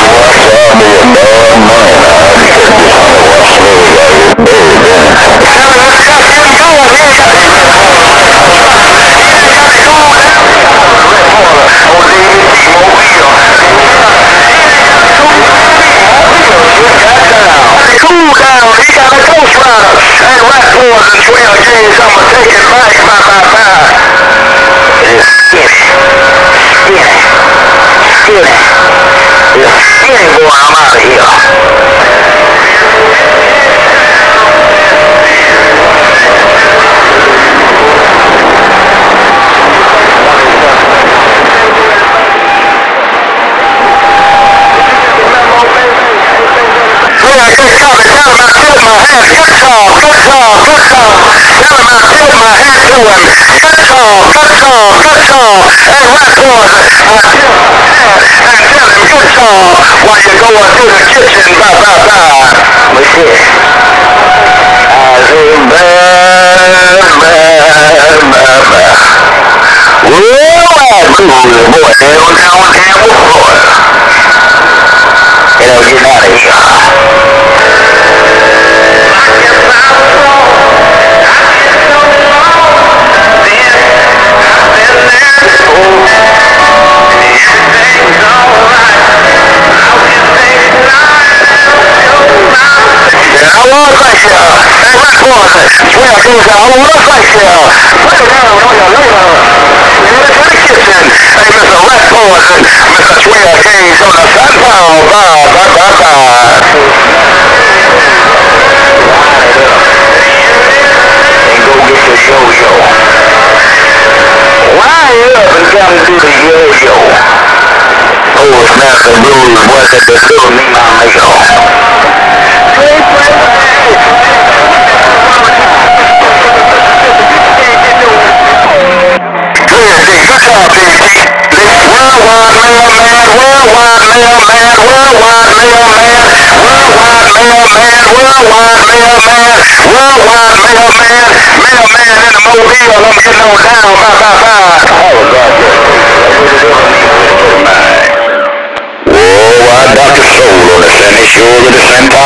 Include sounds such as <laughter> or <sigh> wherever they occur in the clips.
Let's go. to him, football, football, football, and rap on until, and tell him football while you're going to the kitchen, bye, bye, bye. What's this? I say, man, man, man, man, Well, I do, boy, downtown Campbell, boy. Get out of here. ويعطوك على راسك ويا ويا ويا مركزن اي مثل لا قوة مثل شوية كي جولة سالفة وضا ضا ضا ضا Yo-yo. Line up and come do the yo-yo. Oh, it's not the rules, what the me, my yo. Play. Shoulder, the same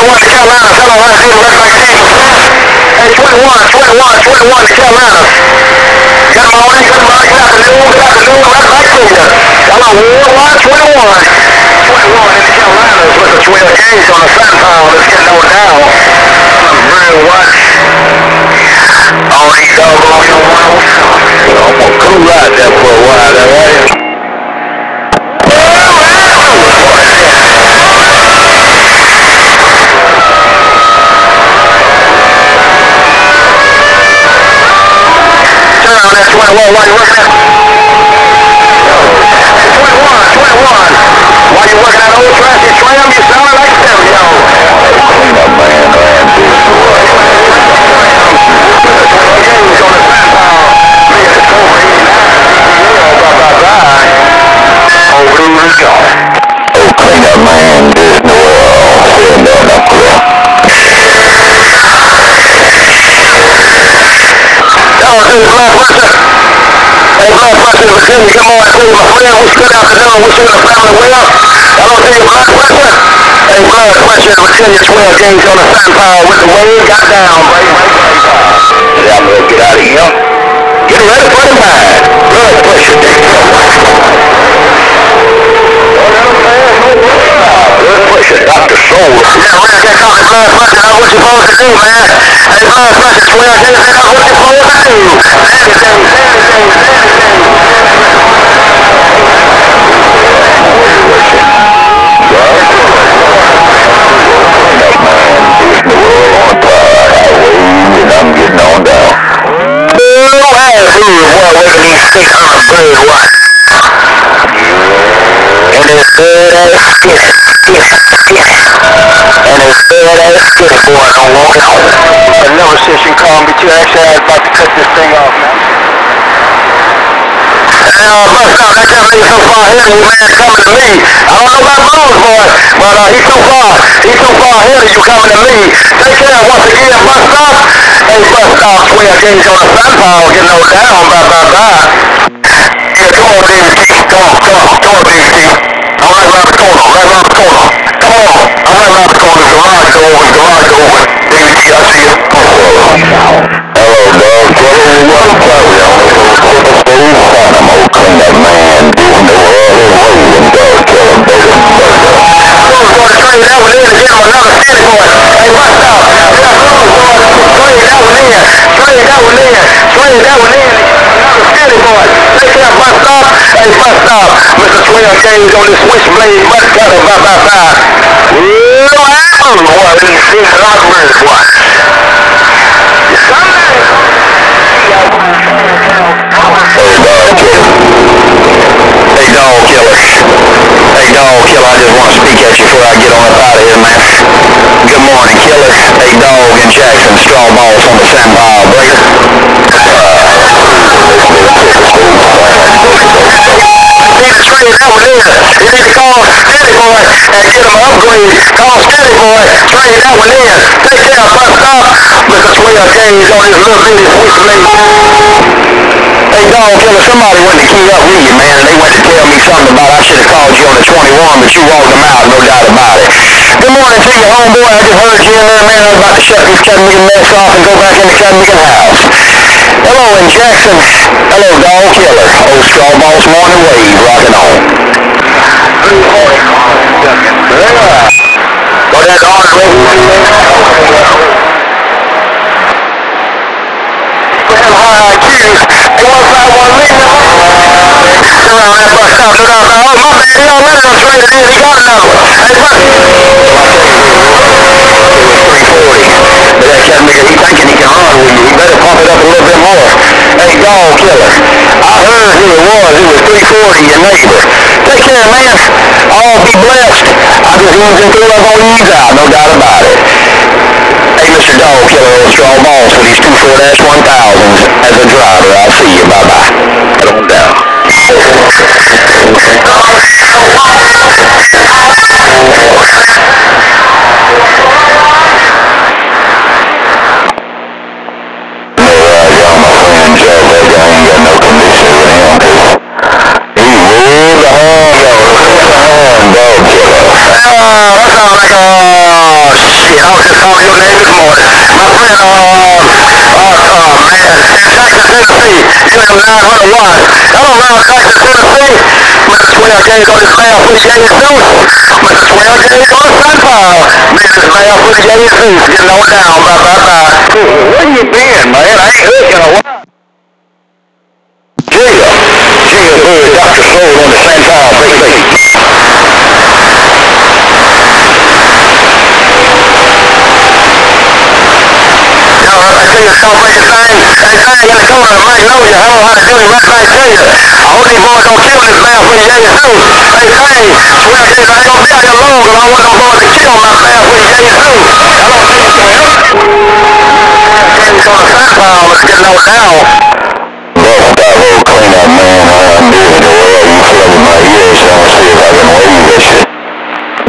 went one to Carolina. Fellow runs in the red like Hey, 21, 21, 21 to Carolina. Good morning, good morning, good afternoon, left-back to you. Hello, Worldwide 21. 21 in the Carolinas with the 12 K's on the sun pile. Let's get no down. Brew Watch. All these doggone miles. I'm gonna cool out there for a while, all right? 21, while you're working at... 21, 21. While you're working at Old Trashy Tram, you sounded like stereo. Clean up, on the Sanpower. Me and the Cobra 89. Yeah, blah, blah, blah. Over to the in come on, you, my friend, good afternoon, wish you and the family well. I don't your blood. Hey, blood pressure in Virginia, 12 gauge on the Sanpower with the wave, got down, break, break, break. Yeah, I'm gonna get out of here. Get ready for the mine. Blood pressure. Blood Dr. Soul. Yeah, we can't talk to blood pressure, that's what you're supposed to do, man. Hey, blood pressure, 12 gauge, that's what you're supposed to do. On a bird, what? And it's good as skinny, skinny, skinny. And it's good as skinny, boy, I'm walking home. Another session called me too, actually, was about to cut this thing off now. Hey, uh, bust out, that young lady so far ahead of you, man, coming to me. I don't know about Blues, boy, but uh, he's so far, he's so far ahead of you coming to me. Take care once again, bust out. Hey, bust out, 12 gauge on the sunpower, getting no down, blah, blah, blah. Yeah, come on, David. Come on, come on, come on, T. I'm right around the corner, right around the corner. Come on, I'm right around the corner. Garage open, garage open. T, I see you. Hello, dog. Killer, what's up, yo? Cleanup, man. Doing the world rolling, dog. Killer, baby, burger. Blues going to that one in to get him another city boy. Hey, bust out. To trade that one in. Trade that one in. Trade that one in. Another. Take care, bust out. Hey, bust out. Mr. 12 gauge on this switchblade butt cutter. Blah, blah, blah. Well, I'm boy. These not words, boy. Hey, dog, killer. Hey, dog, killer. Dog, killer. I just want to speak at you before I get on up out of here, man. Good morning, killer. Hey, dog and Jackson, Straw Boss on the sandpile breaker. need uh, that one in. You need to call Boy and get him. Call Boy, that one in. Take care, bust up. Mr. 12 gauge on his little bitty switchblade. Hey, dog killer, somebody went to key up with you, man, and they went to tell me something about I should have called you on the 21, but you walked them out, no doubt about it. Good morning to you, homeboy. I just heard you in there, man. I was about to shut this Chattanooga mess off and go back in the Chattanooga house. Hello, in Jackson. Hello, dog killer. Old Straw Boss morning wave, rocking on. Yeah. Got that orange Damn high man. Hey, bus. 340. But that Chattanooga, he thinking he can run with you. He better pump it up a little bit more. Hey. I heard who it was. It was 340, your neighbor. Take care, man. All be blessed. I just eased into it on ease out, no doubt about it. Mr. Dog Killer, old Straw Boss for these two Ford S1000s as a driver. I'll see you. Bye-bye. Head on down. My friend, uh, uh, uh, man, Jackson, Tennessee, you have 900 watts. Hello, around Jackson, Tennessee. Mr. 12 gauge on this man for the gauge Zeus. Mr. 12 gauge on the sunflower. Man, for the gauge Zeus. Getting on down, bye, bye, bye. Where you been, man? I ain't heard you a. Gia. Gia Bird, Dr. Soul on the same time, baby. Yo, I see you celebrating thing. Hey, thing in the corner of Magnolia. I don't know how to do it right back to you. I hope these boys don't kill this man when you it through. Hey, thing, swear to I ain't gonna be out here long, and I want them boys to kill my man when you it through. I don't think so, yeah? He's on the sunflower, let's get low down. Bust that little cleanup, man. I'm doing it well. You flooded my ears, so I'm gonna see if I can wave this shit.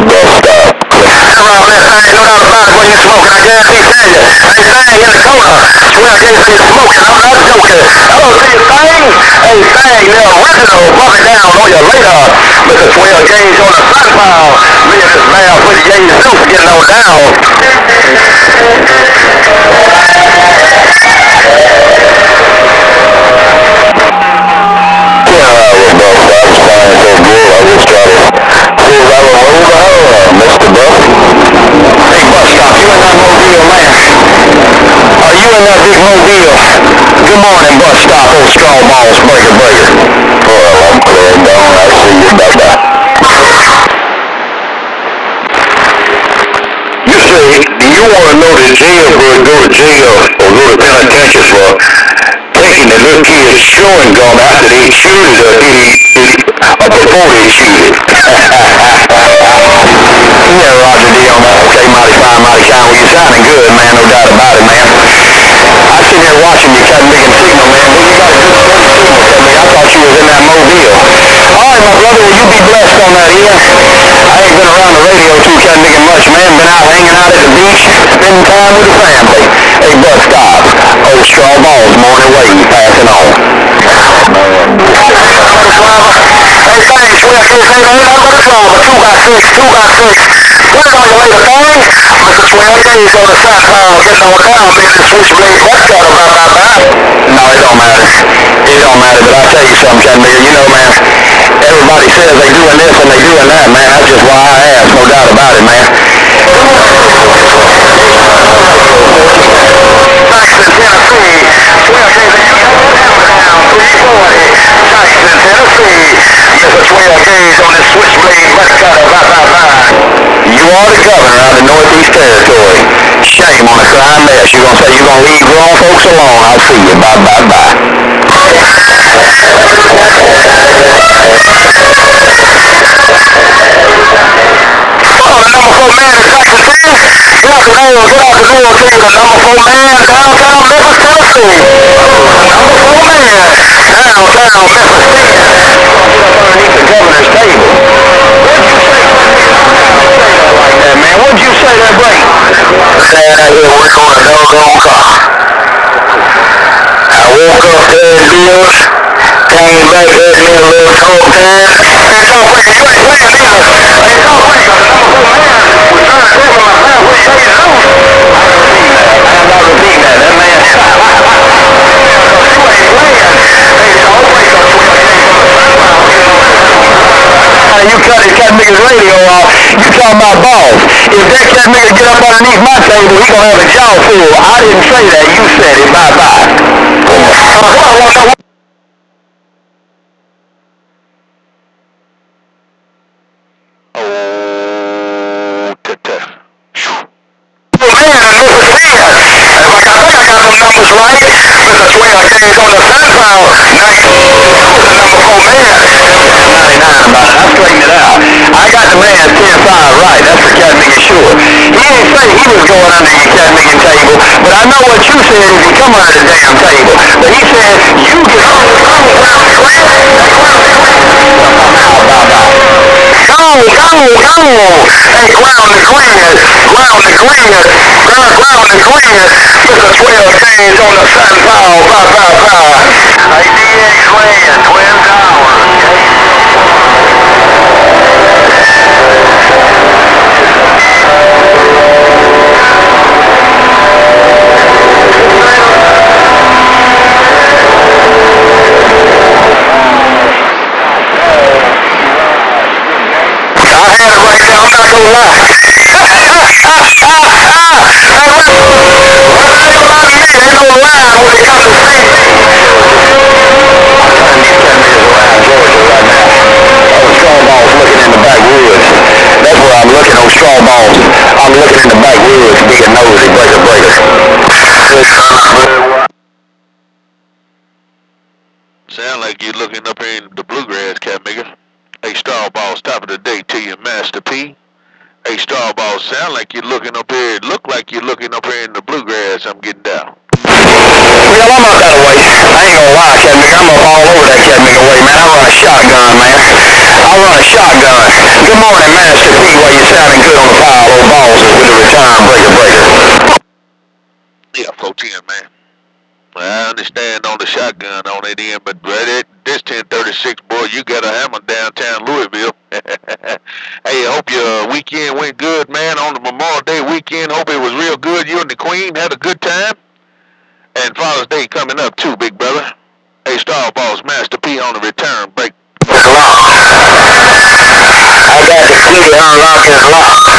Bust that. around this thing, no doubt about it, when you smoking. I guarantee tell you. Hey, in the corner. I see you smoking. I'm not joking. Hello, see you, thing? Hey, thing, the original. Bump it down on you later. Mr. 12 gauge on the sunflower. Me and this man with the gauge Zeus getting on down. Yeah, I was bust that. was fine so good. I just try to see if I can move the hell uh, Mr. Buff. Hey, bus stop. You in that mobile, man? In that big mobile? Good morning, bus stop. Old Straw Boss, breaker, breaker. Well, I'm clear down. I see you, bye-bye. You say you want to know the jailbird go to jail or go to penitentiary for taking the little kid's chewing gum after they chewed it or he, or before they chewed it? <laughs> Yeah, Roger D on that. Okay, mighty fine, mighty kind. Well, you're sounding good, man. No doubt about it, man. I sit here watching you cutting big and signal, man. Well, you got a good steady signal to me. I thought you was in that mobile. All right, my brother. Well, you be blessed on that here. I ain't been around the radio too cutting big and much, man. Been out hanging out at the beach, spending time with the family. Hey, bus stop. Old Straw Boss, morning wave, passing on. Hey, thanks. Here saying ain't nothing but a trauma. Two by six, two by six. Put it on your later thing. Mr. 12 gauge on the sunflower, getting on down, baby. Switchblade, bye bye bye. No, it don't matter. It don't matter, but I tell you something, Nigga, you know, man, everybody says they doing this and they doing that, man. That's just why I ask, no doubt about it, man. Jackson, Tennessee. 12 gauge of you down, 340. Jackson, Tennessee. Mr. 12 gauge on this switchblade, let's cut a bye bye bye. You are the governor of the Northeast Territory. Shame on a crime mess. You're gonna say you're gonna leave grown folks alone. I'll see you. Bye bye bye. Oh, the number four man in the door, get out the door to you. The number four man downtown Memphis, Tennessee. Number four man downtown Memphis, Tennessee. Underneath the governor's table. What'd you say man? What'd you say that, Blake? Saying I hear work on a doggone car. I woke up there in Bills, came back, had me a little talk time. Hey, talk breaker, you ain't playing either. Hey, talk number four man was trying to tell my man what he said to do. I don't repeat that. I not repeating that. That man, you talk breaker, you cut it, cut nigga's radio off. You talking about balls. If that cat nigga get up underneath my table, he gonna have a jaw full. I didn't say that. You said it. Bye bye bye. Uh, what I want to know. Oh, t-t. Oh, man, and this is it. And like I think I got them numbers right. Mr. 12 K's on the sunflower. 19 was the number four man. 99 about it. I straightened it out. Man 10-5 right. That's for Cat Nigga sure. He didn't say he was going under your Cat table, but I know what you said if you come under the damn table. But he said, you get on the phone without the grant. Go, go, go! Hey, ground the grid, ground the grid, ground, ground the grid. Mr. 12 K's on the sunflower, bye, bye, bye. Hey, DX Land, Twin Towers. I'm looking in the backwoods, being nosy, breaker, breaker. Good son of a- Sound like you're looking up here in the bluegrass, Cat Maker. Hey, Star Boss, top of the day to you, Master P. Hey, Star Boss, sound like you're looking up here. Look like you're looking up here in the bluegrass. I'm getting down. Well, I'm up that way. I ain't gonna lie, Cat Mick. I'm up all over that Cat Mick way, man. I run a shotgun, man. I run a shotgun. Good morning, Master P. While you sounding good on the pile, old balls with the return breaker breaker. Yeah, 410, man. I understand on the shotgun on it end, but right at this 1036, boy, you got a hammer downtown Louisville. hey, I hope your weekend went good, man. On the Memorial Day weekend, hope it was real good. You and the Queen had a good time. And Father's Day coming up too, big brother. Hey, Star Boss, Master P on the return break. It's locked. I got the key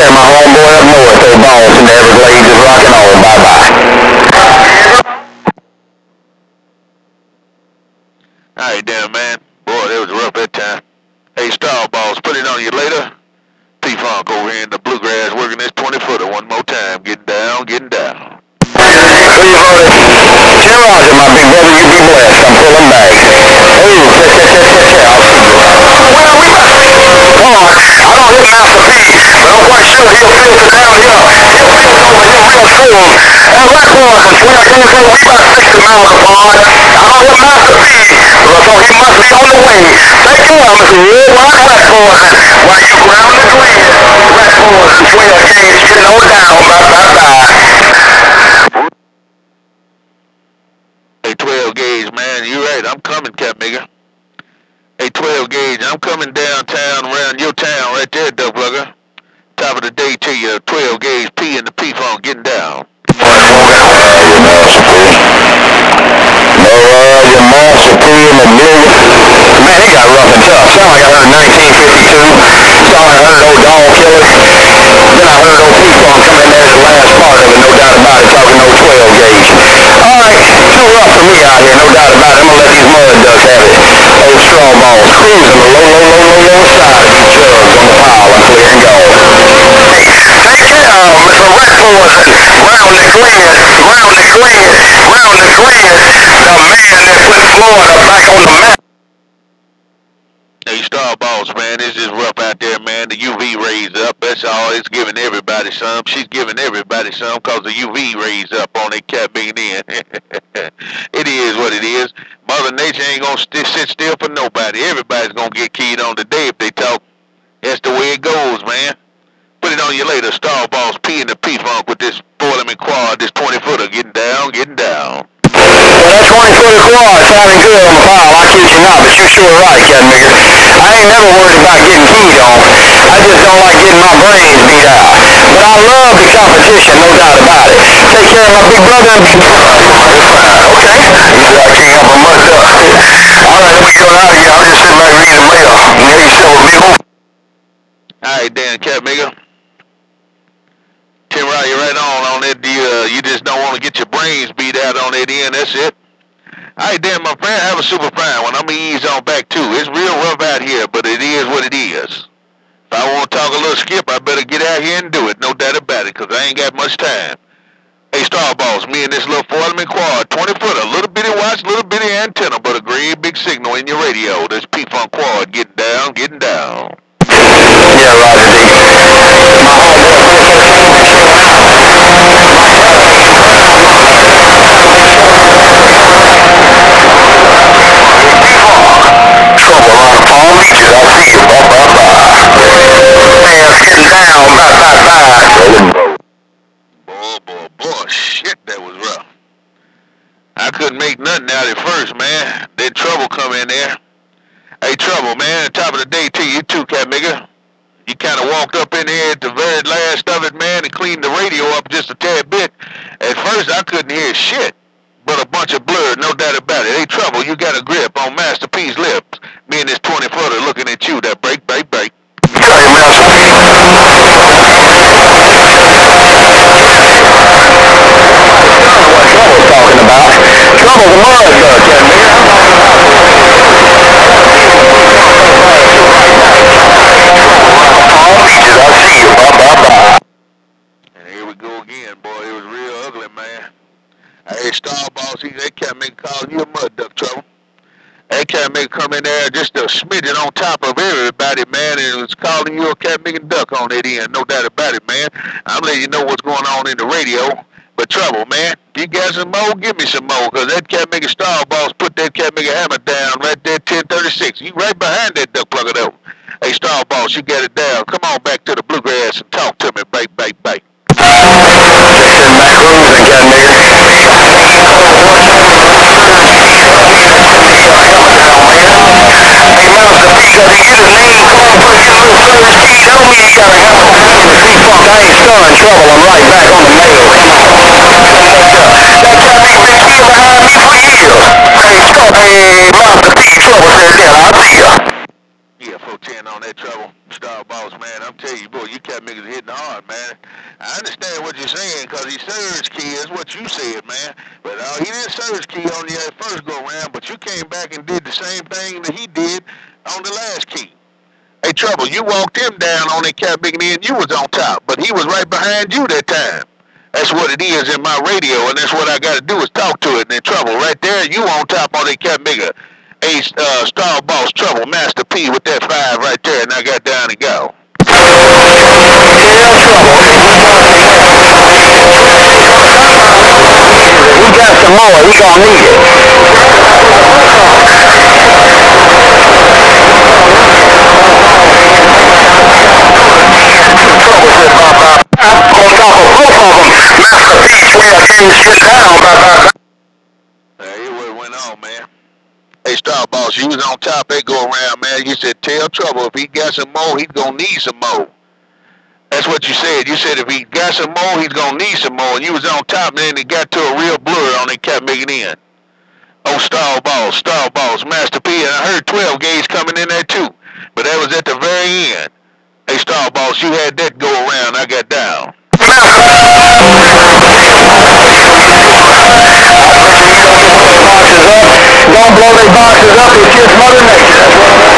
care, my homeboy up north. Their balls in the Everglades is rocking on. Bye-bye. All right, damn, man. Boy, that was rough that time. Hey, Star Boss, put it on you later. P-Funk over here in the bluegrass working this 20-footer one more time. Getting down, getting down. Who you voted? Jim Roger, my big brother, you be blessed. I'm pulling back. Ooh, check, check, check, check, check. I'll see you. Well, we must be on. I don't hit Master P, but I'm quite sure he'll filter down here. He'll filter over here real soon. And likewise, and we are going to we about 60 miles apart. I don't hit Master P, so he must be on the way. Worldwide Rat Poison. While you ground the grid, Rat Poison, 12 gauge, getting on down. Bye, bye, bye. Hey, 12 gauge, man, you right. I'm coming, Cat Maker. Hey, 12 gauge, I'm coming downtown around your town right there, Doug Rugger. Top of the day to you, 12 gauge P and the P phone getting down. No, uh, your master P in the blue. Man, it got rough and tough. Sound like I heard 1952. Sound like I heard old Dog Killer. Then I heard old P-Funk come in there as the last part of it, no doubt about it, talking no 12 gauge. All right, too rough for me out here, no doubt about it. I'm gonna let these mud ducks have it. Old Straw Boss cruising the low, low, low, low, low side of these jugs on the pile. I'm clear and gone. Take care, uh, Mr. Rat Poison. Round the grid, round the grid, round the grid. The man that put Florida back on the map. Hey, Star Man, it's just rough out there, man. The UV rays up. That's all. It's giving everybody some. She's giving everybody some because the UV rays up on that cat being in. <laughs> it is what it is. Mother Nature ain't going to sit still for nobody. Everybody's going to get keyed on today if they talk. That's the way it goes, man. Put it on you later. Star Boss P and the P-Funk with this Boilerman quad, this 20-footer getting down, getting down. Well, that 20 footer quad sounding good on the pile. I kid you not, but you're sure right, Cat Nigger. I ain't never worried about getting keyed on. I just don't like getting my brains beat out. But I love the competition, no doubt about it. Take care of my big brother and big brother. Okay. You said I can't help a mud duck. All right, let me get on out of here. I'm just sitting back reading the mail. You know yourself a big old All right, Dan Cat Maker. Tim Ryan, you right on on that. You, uh, you just don't want to get your brains beat out on that end. That's it. Right, Dan, my friend, have a super fine one. I'm to ease on back, too. It's real rough out here, but it is what it is. If I want to talk a little skip, I better get out here and do it. No doubt about it, because I ain't got much time. Hey, Star Boss, me and this little Foreman quad, 20 foot, a little bitty watch, little bitty antenna, but a great big signal in your radio. This P-Funk quad getting down, getting down. Yeah, Roger D. My homeboy, Trouble around Palm Beaches. I'll see you. Bye, bye, bye. Man, sitting down. Bye, bye, bye. Boy, boy, boy, shit, that was rough. I couldn't make nothing out at first, man. Then trouble come in there. Hey, trouble, man. Top of the day to you too, cat nigga. You kind of walked up in here at the very last of it, man, and cleaned the radio up just a tad bit. At first, I couldn't hear shit. but a bunch of blur, no doubt about it. Hey, trouble, you got a grip on Master P's lips. Me and this 20 footer looking at you, that break, break, break. Hey, Master P. What Trouble's talking about. Trouble's a mud duck, that nigga. Palm Beaches, I see you. Bye, bye, bye. And here we go again, boy. It was real ugly, man. Hey, Boss, he, that cat make calling you a mud duck, trouble. That cat make come in there just a smidgen on top of everybody, man, and it was calling you a cat making duck on that end. No doubt about it, man. I'm letting you know what's going on in the radio. But trouble, man. You got some more? Give me some more, cause that cat making star boss put that cat making hammer down right there, 1036. You right behind that duck plugger though. Hey, star boss, you got it down. Come on back to the bluegrass and talk to me, bite, bite, bite. Jackson back cruising, cat nigga. Hey, Master P, cause he get his name called, put his little service key. Tell me he got a hammer. C-Funk, Hey, Master P, trouble said that. I'll see ya. Yeah, 410 on that trouble. Star boss, man. I'm telling you, boy, you cat niggas hitting hard, man. I understand what you're saying, cause he surge key is what you said, man. But uh, he didn't surge key on the first go round, but you came back and did the same thing that he did on the last key. Hey, trouble, you walked him down on that cat big and you was on top, but he was right behind you that time. That's what it is in my radio, and that's what I got to do is talk to it. And then trouble, right there, you on top on that cat bigger. Hey, uh, Star Boss Trouble, Master P with that five right there, and I got down and go. We got some more. We gonna need it. On top of both of them, Master P swear I can't sit down. Bye, bye, bye. Hey, it what went on, man. Hey, Star Boss, you was on top. They go around, man. You said, tell Trouble if he got some more, he's gonna need some more. That's what you said. You said if he got some more, he's gonna need some more. And you was on top, and then it got to a real blur on it, kept making in. Oh, Star Boss, Star Boss, Master P, and I heard 12 gauge coming in there too. But that was at the very end. Hey, Star Boss, you had that go around. I got down. Don't blow their boxes up. It's just Mother Nature.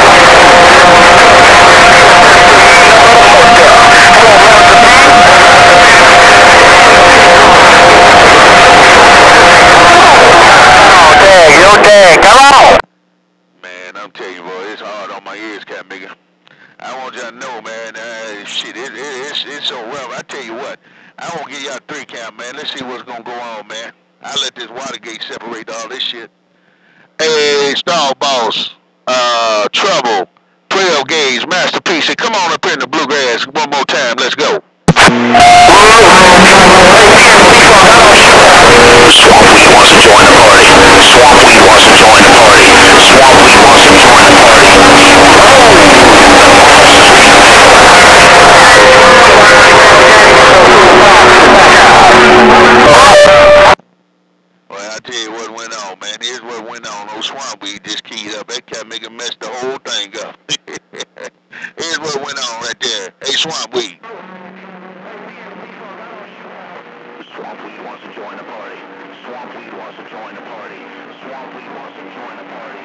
Swamp wants to join the party. Swamp Weed wants to join the party.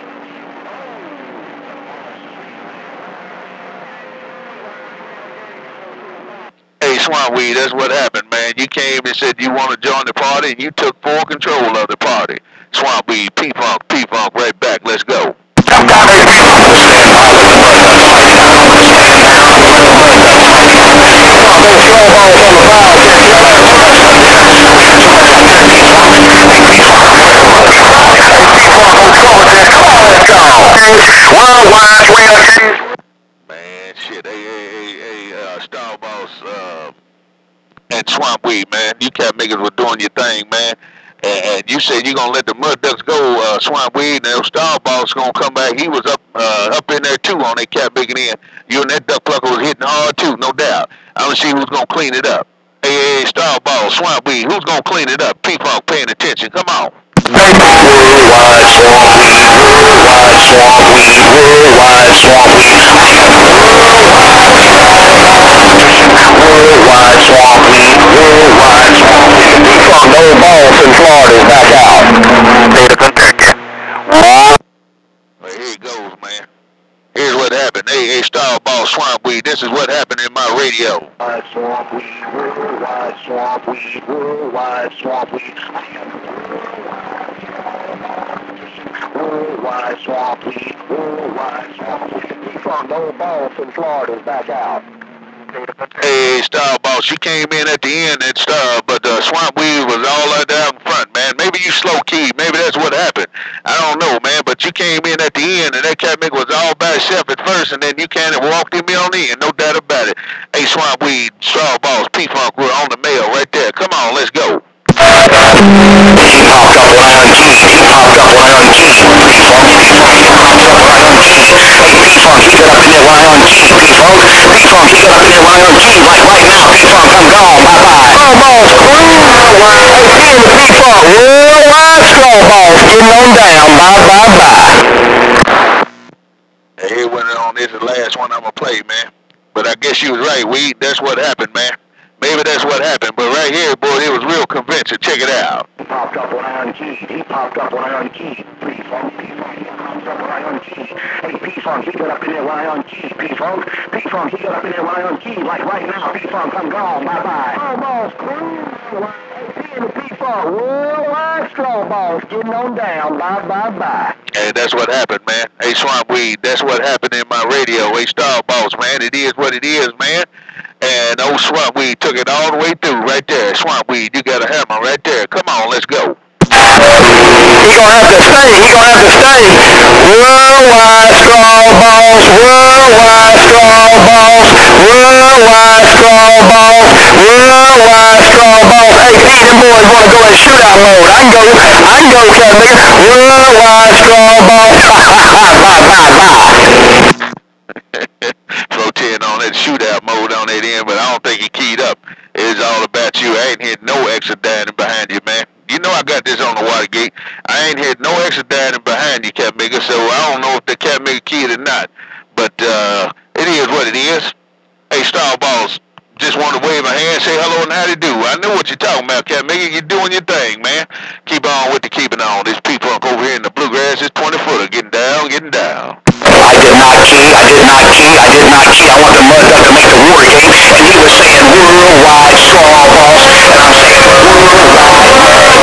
Hey, Swamp Weed, that's what happened, man. You came and said you want to join the party, and you took full control of the party. Swamp Weed, P-Funk, P-Funk, right back. Let's go. Man, shit. Hey, hey, hey, hey, uh, Star Boss, uh, and Swamp Weed, man. You cat niggas were doing your thing, man. And, and you said you're gonna let the mud ducks go, uh, Swamp Weed, and Star Boss gonna come back. He was up, uh, up in there too on that cat bigging in. You and that duck plucker was hitting hard too, no doubt. I don't see who's gonna clean it up. Hey, hey, Star Boss, Swamp Weed, who's gonna clean it up? P-Funk paying attention. Come on. This is what happened in my radio. Worldwide swamp weed, worldwide swamp weed, worldwide swamp weed. Worldwide swamp weed, worldwide swamp weed. From the old boss in Florida back out. Hey, Star Boss, you came in at the end and stuff, but the swamp weed was all out there in front, man. Maybe you slow key. Maybe that's what happened. I don't know, man. But you came in at the end, and that cat was all by itself at first, and then you kind of walked him on in, no doubt about it. Hey, swamp weed, Star Boss, P Funk, we're on the mail right there. Come on, let's go. He popped up on G. He popped up on G. P-Funk, P-Funk, he popped on G. Hey, P-Funk, he up in there with Iron G. P-Funk, P-Funk, up in there with Iron G. Like right now, P-Funk, I'm gone. Bye-bye. Straw Boss, worldwide. Hey, P and the P-Funk, worldwide Straw Boss. Getting on down. Bye-bye-bye. Hey, went on. This is the last one I'm going to play, man. But I guess you was right, Weed. That's what happened, man. Maybe that's what happened. But right here, boy, it was real convincing. Check it out. He popped up on Iron G. He popped up on Iron G. P-Funk, P-Funk, he popped up on Iron G. Hey, P-Funk, he got up in there with Iron G. P-Funk, P-Funk, he got up in there with Iron G. Like right now, P-Funk, I'm gone. Bye-bye. Almost cool. The P-Funk, worldwide Straw Boss getting on down. Bye-bye-bye. Hey, that's what happened, man. Hey, Swamp Weed, that's what happened in my radio. Hey, Star Boss, man. It is what it is, man. And old Swamp Weed took it all the way through right there. Swamp Weed, you got a hammer right there. Come on, let's go. He gonna have to stay. He gonna have to stay. Worldwide Straw Boss. Worldwide Straw Boss. Worldwide Straw Boss. Worldwide Straw Boss. Hey, P, them boys wanna go in shootout mode. I can go. I can go, cat nigga. Worldwide Straw Boss. bye, bye, bye. Throw 10 on that shootout mode on that end, but I don't think he keyed up. It's all about you. I ain't hit no extra dining behind you, man. You know I got this on the Watergate. I ain't hit no extra dining behind you, Cat Migger, so I don't know if the Cat Migger keyed or not. But uh, it is what it is. Hey, Star just want to wave my hand, say hello and how to do. I know what you're talking about, Cat Migger. You're doing your thing, man. Keep on with the keeping on. This people over here in the bluegrass is 20 footer, getting down, getting down. I did not key, I did not key, I did not key. I want the mud duck to make the water game. And he was saying worldwide Straw Boss. And I'm saying worldwide. <laughs>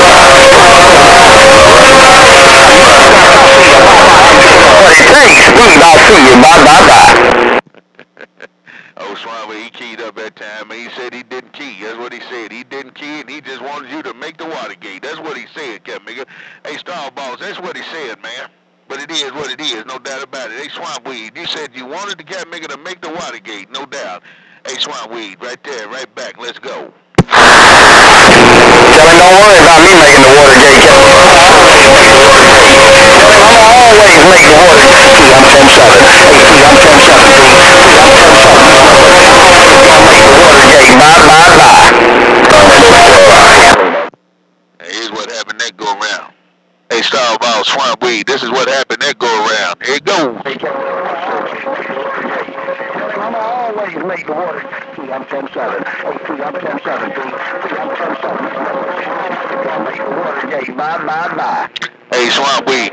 Oh, Swami, he keyed up that time, and he said he didn't key. That's what he said. He didn't key, and he just wanted you to make the Watergate. That's what he said, Migger. Hey, Star Boss, that's what he said, man. But it is what it is, no doubt about it. Hey, Swamp Weed, you said you wanted the Captain Migger to make the Watergate, no doubt. Hey, Swamp Weed, right there, right back. Let's go. Tell don't worry about me making the water gate. Tell him I'll always make the water gate. T, I'm 10 7. Hey, T, I'm 10 7. T, I'm 10 7. I'm making the water gate. Bye, bye, bye. Hey, here's what happened that go around. Hey, style about swamp weed. This is what happened that go around. Here it goes. I'm always make the water. T, I'm 10 7. Bye, bye, bye. Hey, Swamp Weed.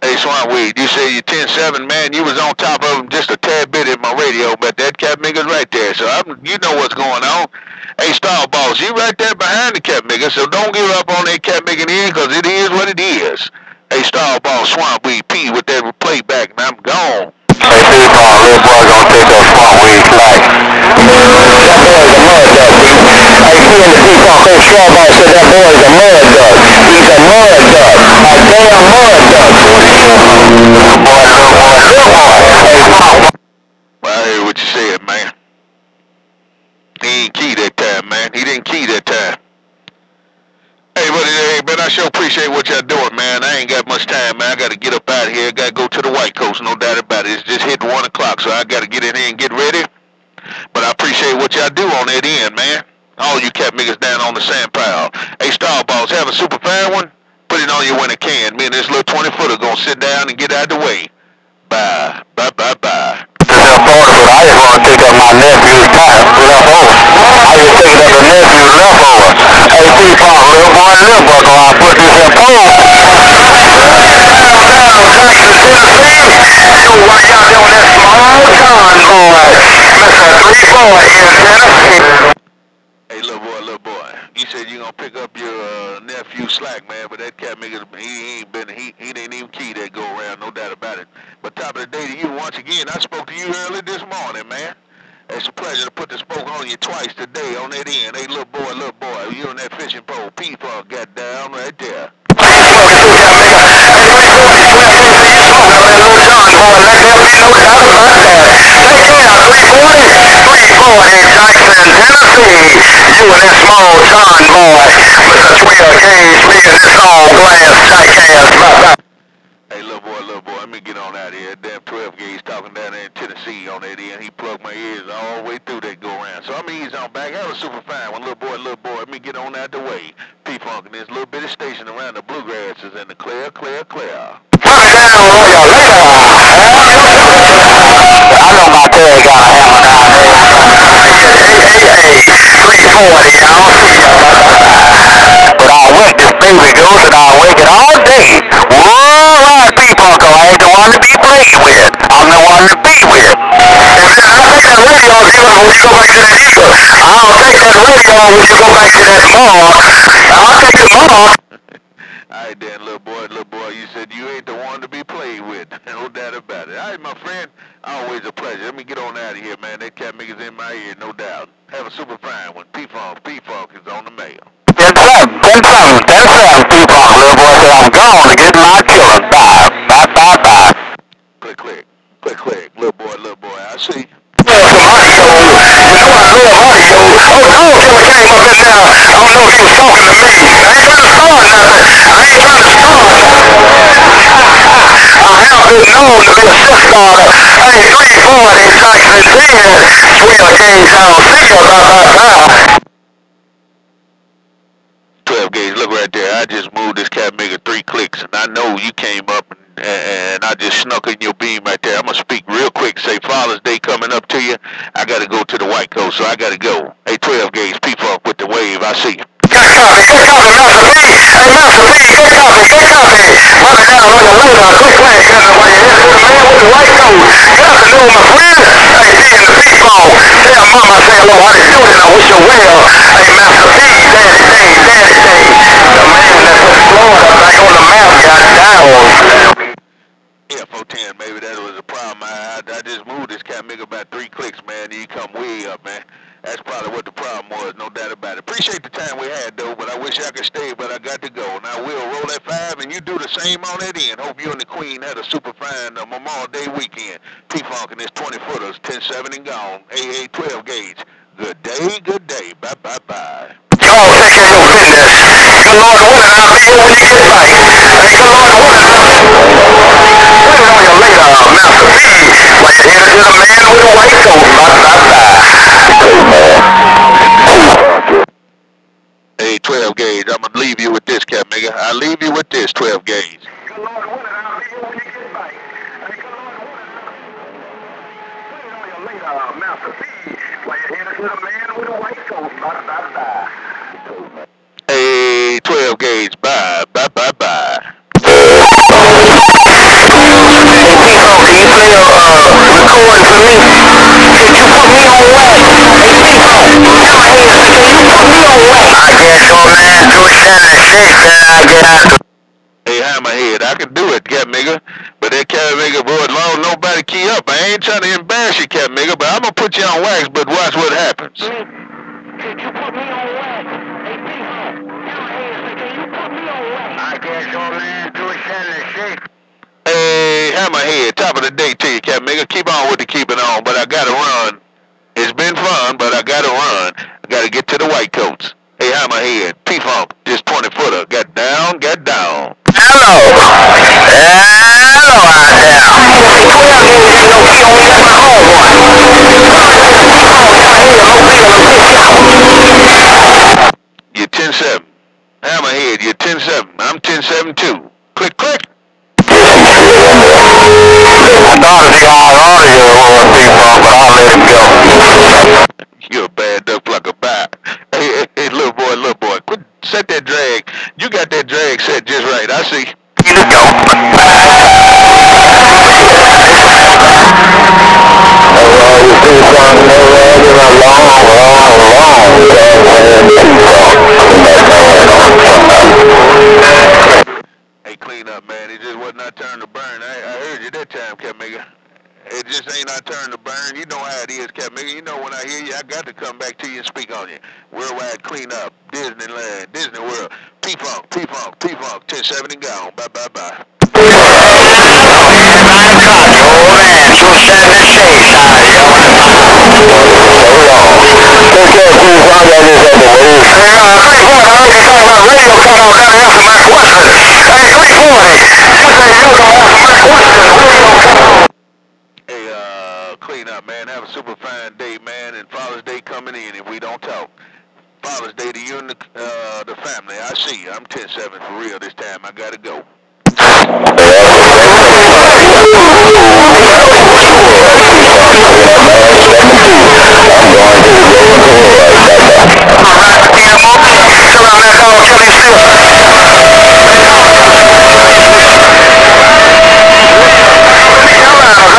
Hey, Swamp Weed, you say you're 10-7, man. You was on top of him just a tad bit in my radio, but that cat nigga's right there. So I'm, you know what's going on. Hey, Star Boss, you right there behind the cat nigga, so don't give up on that cat nigga in because it is what it is. Hey, Star Boss, Swamp Weed, P with that playback, and I'm gone. Hey, big ball, little boy gonna take that swamp weed flight. That boy's a mud duck, B. Hey, P and the P-Funk, old straw ball said that boy's a mud duck. He's a mud duck. A damn mud duck. I what you man. He ain't key that time, man. He didn't key that time. Hey, but hey, but I sure appreciate what y'all doing, man. I ain't got much time, man. I got to get up out of here. Got to go to the White Coast, no doubt about it. It's just hit one o'clock, so I got to get in here and get ready. But I appreciate what y'all do on that end, man. All you cat niggas down on the sand pile. Hey, Straw Boss, have a super fine one. Put it on you when it can. Me and this little 20 footer gonna sit down and get out the way. Bye. Bye, bye, bye. This is important, but I just want to take up my nephew's time left over. I just take up the nephew's leftover. Hey, P-Punk, little boy, little buckle, I put this in pole. You right out there on that small convoy. Mr. 3-4 in Tennessee. Hey, little boy, little boy. You said you gonna pick up your uh, nephew Slack, man, but that cat nigga, he, ain't been, he, he didn't even key that go around, no doubt about it. But top of the day to you once again. I spoke to you early this morning, man. It's a pleasure to put the spoke on you twice today on that end. Hey, little boy, little boy, you on that fishing pole. P-Funk got down right there. You and that small John boy, Mr. 12 Gauge, me and this all glass jackass. Bye-bye. Hey, little boy, little boy, let me get on out of here. Damn 12 gauge talking down there in Tennessee on that end. He plugged my ears all the way through that go around. So I'm easy on back. That was super fine. When little boy, little boy, let me get on out the way. P-Funk and this little bitty station around the bluegrass is in the clear, clear, clear. Put it down on you later. I know my dad got a hammer down there. Hey, hey, hey, 340, y'all. But I'll wake this baby goes and I'll wake it all day. Whoa, right, P-Punk, I ain't the one to be played with. I'm the one to be with. And then I'll take that go back to that eagle. I'll take that radio when you go back to that mall. I'll take the mall. All right, then, little boy, little boy, you said you ain't the one to be played with. no doubt about it. All right, my friend, always a pleasure. Let me get on out of here, man. That cat nigga's in my ear, no doubt. Have a super fine one. P-Funk, P-Funk is on the mail. Ten seven, ten seven, ten seven, P-Punk, little boy said I'm gone to get my killing. Bye, bye, bye, bye. Click, click, click, click. Little boy, little boy, I see. some audio. You know I love audio. Oh, no, killer came up in there. I don't know if he was talking to me. I ain't trying to start nothing. I ain't trying to start. I have been known to be a shift starter. Hey, 340 Jackson 10. 12 gauge down. See you. Bye, bye, bye. 12 gauge, look right there. I just moved this cat nigga three clicks, and I know you came up and, and I just snuck in your beam right there. I'm gonna speak real quick. Say Father's Day coming up to you. I gotta go to the White Coast, so I gotta go. Hey, 12 gauge, P-Funk with the wave. I see you. Good copy, good copy, Copy. Put it down on your later. Quick class, because while you're here, the man with the white coat. Good afternoon, my friend. Hey, D in the P-Ball. Tell mama, say hello, how you doing, I wish you well. Hey, Master P, daddy day, daddy day. The man that put Florida back on the map got down. Yeah, 410, maybe that was a problem. I, I, I just moved this cat nigga about three clicks, man. He come way up, man. That's probably what the problem was, no doubt about it. Appreciate the time we had, though, but I wish I could stay, but I got to go. Now, we'll roll that five, and you do the same on that end. Hope you and the Queen had a super fine uh, Memorial Day weekend. P-Funk and his 20-footers, 10-7 and gone. AA 12 gauge. Good day, good day. Bye-bye-bye. Y'all take care of your business. Good Lord willing, I'll be here when you get back. Hey, good Lord willing, I'll put it on you later, Master P. While you're headed to the man with the white coat. Bye, 12 gauge, I'm going to leave you with this, cat nigga. I leave you with this, 12 gauge. Hey, good Lord willing, I'll put it on you later, Master P. While you're headed to the man with the white coat. Bye, bye, bye. 12 gauge, bye, bye, bye, bye. For me? Could you put me on? Hey, P-Punk, tell my head, can you put me on wax? I guess so, man. Do it and then I get out the Hey, Hammerhead, I can do it, cat nigga. But that cat nigga, boy, as long as nobody key up, I ain't trying to embarrass you, cat nigga, but I'm gonna put you on wax, but watch what happens. Could you put me on wax? Hey, P-Punk, tell my can you put me on wax? I guess so, man. Do it seven. Hey, Hammerhead, top of the day to you, cat nigga. Keep on with the keeping on, but I gotta run. It's been fun, but I gotta run. Gotta get to the white coats. Hey, how am I here? P-Funk, just 20 footer. Get down, get down. Hello. Hello out there. You're 10 7. Hammerhead, you're 10 7. I'm 10 7 too. Click, click. I thought if you had audio, it would be but I'll let him go. You a bad duck plucker. Bye. <laughs> Hey, hey, hey, little boy, little boy, quit set that drag. You got that drag set just right. I see. Here we go. Hey, clean up, man. It just wasn't our turn to burn. I, I heard you that time, Kamiga just ain't our turn to burn. You know how it is, Nigga. You know when I hear you, I got to come back to you and speak on you. Worldwide cleanup, Disneyland, Disney World, P-Funk, P-Funk, P-Funk, 1070 gone. Bye, bye, bye. Hey, uh, clean up, man. Have a super fine day, man. And Father's Day coming in if we don't talk. Father's Day to you and the, uh, the family. I see you. I'm 10-7 for real this time. I gotta go.